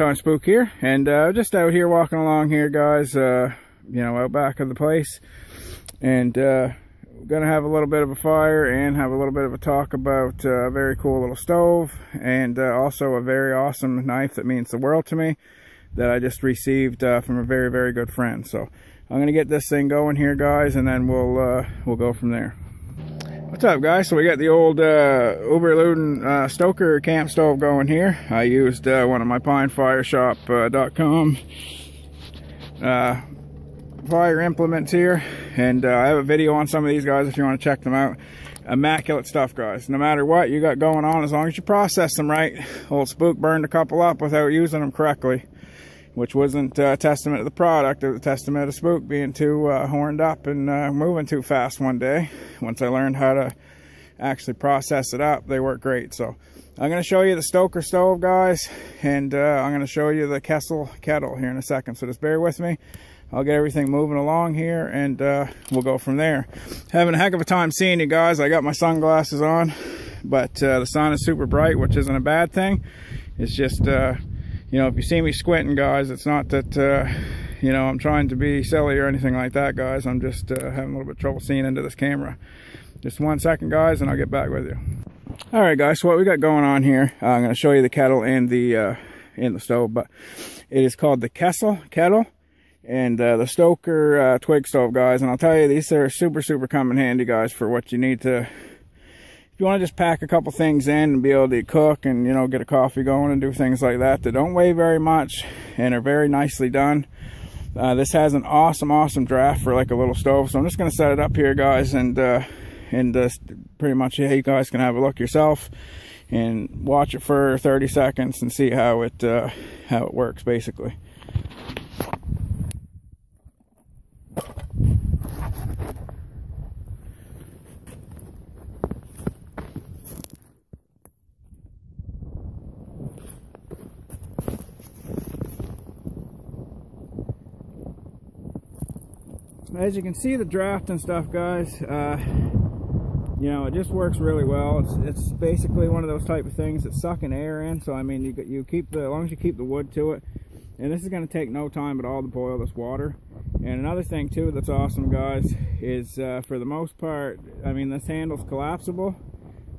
Time Spook here, and uh, just out here walking along here, guys. Uh, you know, out back of the place, and uh, we're gonna have a little bit of a fire and have a little bit of a talk about uh, a very cool little stove, and uh, also a very awesome knife that means the world to me that I just received uh, from a very very good friend. So I'm gonna get this thing going here, guys, and then we'll uh, we'll go from there. What's up guys? So we got the old uh, Uberleben uh, Stoker camp stove going here. I used uh, one of my pinefireshop.com uh, uh, fire implements here and uh, I have a video on some of these guys if you want to check them out. Immaculate stuff guys. No matter what you got going on as long as you process them right. Old Spook burned a couple up without using them correctly which wasn't a testament to the product, it was a testament to Spook being too uh, horned up and uh, moving too fast one day. Once I learned how to actually process it up, they work great. So I'm going to show you the Stoker stove, guys, and uh, I'm going to show you the Kessel kettle here in a second. So just bear with me. I'll get everything moving along here, and uh, we'll go from there. Having a heck of a time seeing you guys. I got my sunglasses on, but uh, the sun is super bright, which isn't a bad thing. It's just uh, you know, if you see me squinting, guys, it's not that, uh, you know, I'm trying to be silly or anything like that, guys. I'm just uh, having a little bit of trouble seeing into this camera. Just one second, guys, and I'll get back with you. All right, guys, so what we got going on here, uh, I'm going to show you the kettle and the, uh, and the stove, but it is called the Kessel kettle and uh, the Stoker uh, twig stove, guys. And I'll tell you, these are super, super come in handy, guys, for what you need to you want to just pack a couple things in and be able to cook and you know get a coffee going and do things like that that don't weigh very much and are very nicely done. Uh, this has an awesome awesome draft for like a little stove so i'm just going to set it up here guys and uh, and uh, pretty much yeah, you guys can have a look yourself and watch it for 30 seconds and see how it uh, how it works basically as you can see the draft and stuff guys uh, you know it just works really well. It's, it's basically one of those type of things that sucking air in so I mean you, you keep the as long as you keep the wood to it and this is going to take no time at all to boil this water. And another thing too that's awesome guys is uh, for the most part I mean this handle's collapsible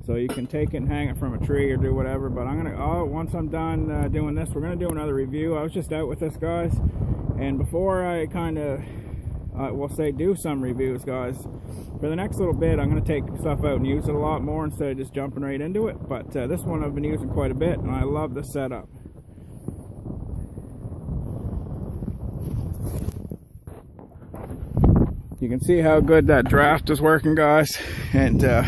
so you can take it and hang it from a tree or do whatever but I'm gonna oh once I'm done uh, doing this we're gonna do another review. I was just out with this guys and before I kind of uh, we'll say do some reviews guys. For the next little bit I'm going to take stuff out and use it a lot more instead of just jumping right into it but uh, this one I've been using quite a bit and I love the setup. You can see how good that draft is working guys and uh,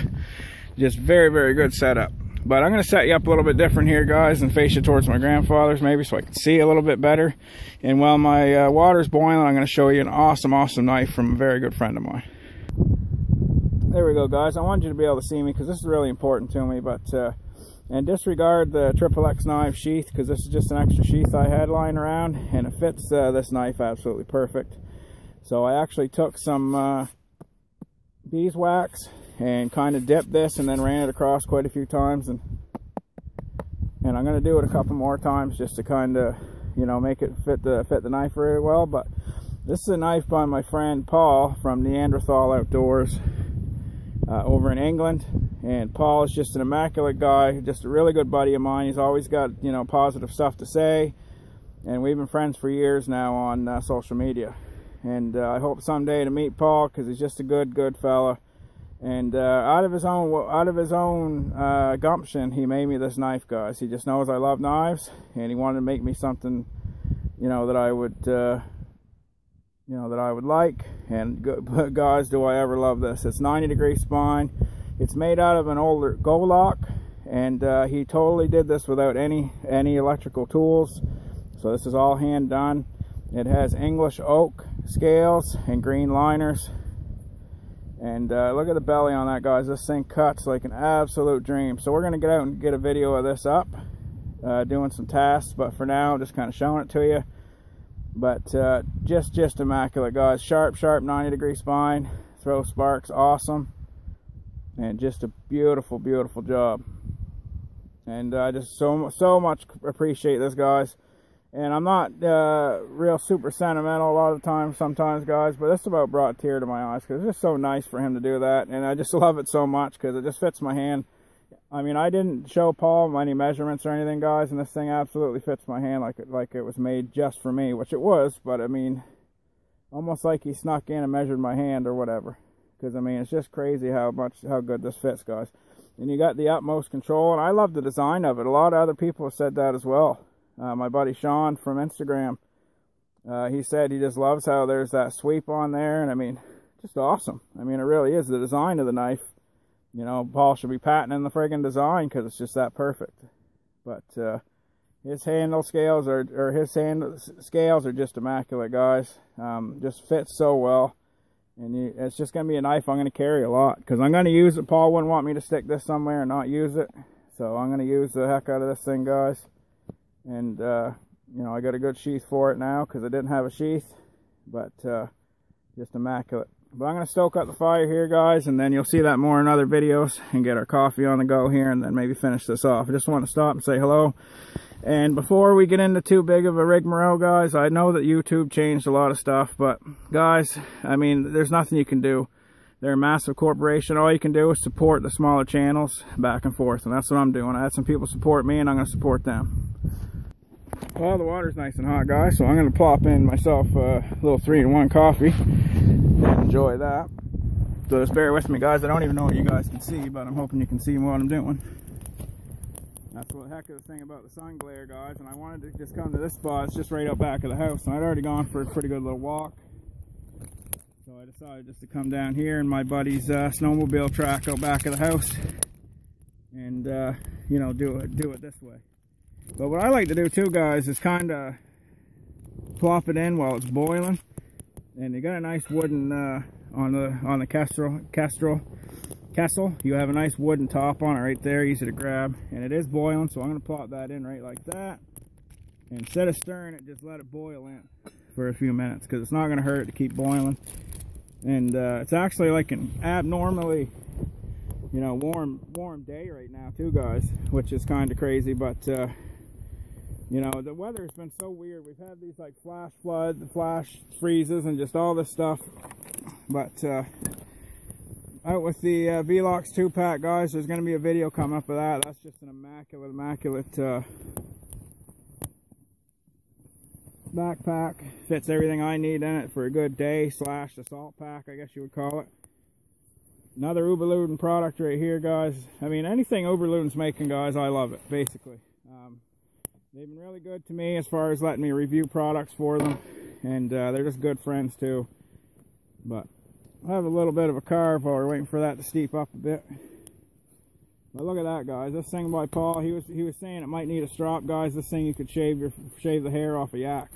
just very very good setup but I'm going to set you up a little bit different here, guys, and face you towards my grandfather's maybe so I can see a little bit better. And while my uh, water's boiling, I'm going to show you an awesome, awesome knife from a very good friend of mine. There we go, guys. I wanted you to be able to see me because this is really important to me. But uh, And disregard the Triple X knife sheath because this is just an extra sheath I had lying around. And it fits uh, this knife absolutely perfect. So I actually took some uh, beeswax and kind of dipped this and then ran it across quite a few times and and I'm going to do it a couple more times just to kind of you know make it fit the fit the knife very well but this is a knife by my friend Paul from Neanderthal Outdoors uh, over in England. And Paul is just an immaculate guy just a really good buddy of mine. He's always got you know positive stuff to say. And we've been friends for years now on uh, social media. And uh, I hope someday to meet Paul because he's just a good good fella and uh, out of his own out of his own uh, gumption he made me this knife guys. He just knows I love knives and he wanted to make me something you know that I would uh, you know that I would like. And guys do I ever love this. It's 90 degree spine. It's made out of an older Golok and uh, he totally did this without any any electrical tools. So this is all hand done. It has English oak scales and green liners and uh, look at the belly on that, guys. This thing cuts like an absolute dream. So we're going to get out and get a video of this up, uh, doing some tasks. But for now, just kind of showing it to you. But uh, just, just immaculate, guys. Sharp, sharp 90 degree spine. Throw sparks, awesome. And just a beautiful, beautiful job. And I just so, so much appreciate this, guys. And I'm not uh, real super sentimental a lot of the time, sometimes, guys, but this about brought a tear to my eyes because it's just so nice for him to do that. And I just love it so much because it just fits my hand. I mean, I didn't show Paul any measurements or anything, guys, and this thing absolutely fits my hand like it, like it was made just for me, which it was, but I mean, almost like he snuck in and measured my hand or whatever. Because, I mean, it's just crazy how much, how good this fits, guys. And you got the utmost control, and I love the design of it. A lot of other people have said that as well. Uh, my buddy Sean from Instagram, uh, he said he just loves how there's that sweep on there, and I mean, just awesome. I mean, it really is the design of the knife. You know, Paul should be patenting the friggin' design because it's just that perfect. But uh, his handle scales are, or his hand scales are just immaculate, guys. Um, just fits so well. And you, it's just going to be a knife I'm going to carry a lot because I'm going to use it. Paul wouldn't want me to stick this somewhere and not use it. So I'm going to use the heck out of this thing, guys. And, uh, you know, I got a good sheath for it now because I didn't have a sheath. But uh, just immaculate. But I'm going to stoke up the fire here, guys, and then you'll see that more in other videos and get our coffee on the go here and then maybe finish this off. I just want to stop and say hello. And before we get into too big of a rigmarole, guys, I know that YouTube changed a lot of stuff, but guys, I mean, there's nothing you can do. They're a massive corporation. All you can do is support the smaller channels back and forth, and that's what I'm doing. I had some people support me, and I'm going to support them. Well, the water's nice and hot, guys, so I'm going to plop in myself a little three-in-one coffee and enjoy that. So just bear with me, guys. I don't even know what you guys can see, but I'm hoping you can see what I'm doing. That's what the heck of the thing about the sun glare, guys. And I wanted to just come to this spot. It's just right up back of the house. And I'd already gone for a pretty good little walk. So I decided just to come down here in my buddy's uh, snowmobile track out back of the house. And, uh, you know, do it, do it this way. But what I like to do too, guys, is kind of plop it in while it's boiling. And you got a nice wooden, uh, on the, on the Kestrel, Kestrel Kessel. You have a nice wooden top on it right there, easy to grab. And it is boiling, so I'm going to plop that in right like that. And instead of stirring it, just let it boil in for a few minutes because it's not going to hurt to keep boiling. And uh, it's actually like an abnormally, you know, warm warm day right now too, guys, which is kind of crazy. But, uh, you know, the weather's been so weird. We've had these like flash floods, flash freezes, and just all this stuff. But, uh, out with the uh, Velox 2-pack, guys. There's going to be a video coming up of that. That's just an immaculate, immaculate uh, backpack. Fits everything I need in it for a good day slash assault pack, I guess you would call it. Another Uberleben product right here, guys. I mean, anything Uberleben's making, guys, I love it, basically. They've been really good to me as far as letting me review products for them. And uh, they're just good friends, too. But I have a little bit of a carve while we're waiting for that to steep up a bit. But look at that, guys. This thing by Paul, he was he was saying it might need a strop, guys. This thing you could shave your shave the hair off a yak.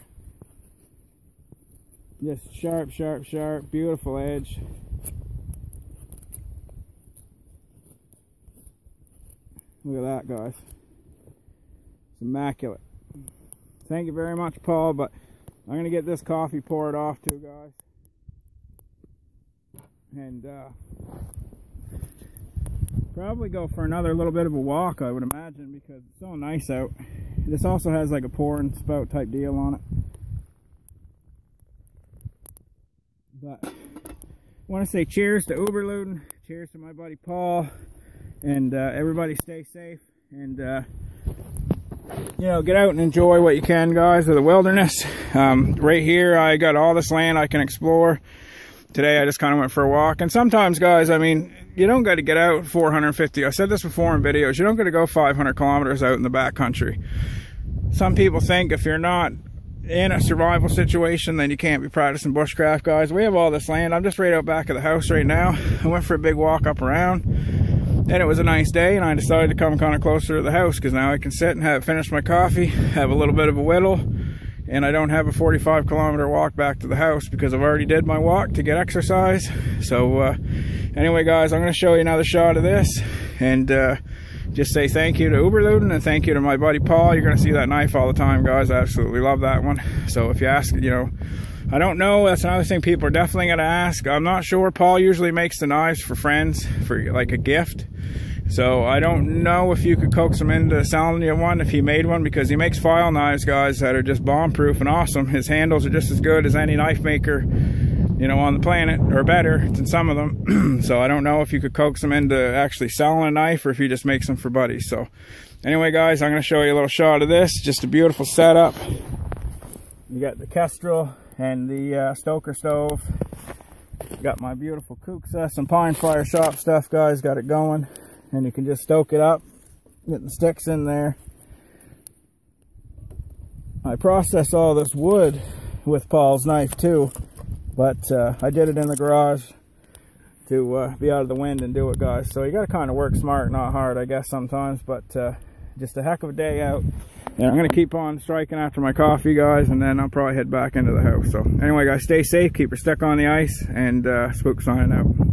Just sharp, sharp, sharp, beautiful edge. Look at that, guys. It's immaculate. Thank you very much, Paul, but I'm going to get this coffee poured off too, guys. And uh, probably go for another little bit of a walk I would imagine because it's so nice out. This also has like a pour and spout type deal on it. But I want to say cheers to Uberleben cheers to my buddy Paul and uh, everybody stay safe and uh, you know get out and enjoy what you can guys of the wilderness um, right here I got all this land I can explore today I just kind of went for a walk. And sometimes, guys, I mean, you don't got to get out 450. I said this before in videos. You don't got to go 500 kilometers out in the backcountry. Some people think if you're not in a survival situation, then you can't be practicing bushcraft, guys. We have all this land. I'm just right out back of the house right now. I went for a big walk up around. And it was a nice day, and I decided to come kind of closer to the house because now I can sit and have finish my coffee, have a little bit of a whittle, and I don't have a 45 kilometer walk back to the house because I've already did my walk to get exercise. So uh, anyway, guys, I'm going to show you another shot of this and uh, just say thank you to Uberleben and thank you to my buddy Paul. You're going to see that knife all the time, guys. I absolutely love that one. So if you ask, you know, I don't know. That's another thing people are definitely going to ask. I'm not sure. Paul usually makes the knives for friends for like a gift. So I don't know if you could coax him into selling you one if he made one because he makes file knives, guys, that are just bomb proof and awesome. His handles are just as good as any knife maker, you know, on the planet or better than some of them. so I don't know if you could coax him into actually selling a knife or if he just makes them for buddies. So anyway, guys, I'm going to show you a little shot of this. Just a beautiful setup. You got the Kestrel and the uh, Stoker stove. Got my beautiful Kuksa, some pine fire shop stuff, guys. Got it going and you can just stoke it up get the sticks in there I process all this wood with Paul's knife too but uh, I did it in the garage to uh, be out of the wind and do it guys so you got to kind of work smart not hard I guess sometimes but uh, just a heck of a day out and I'm gonna keep on striking after my coffee guys and then I'll probably head back into the house. So anyway guys stay safe keep your stick on the ice and uh, spook signing out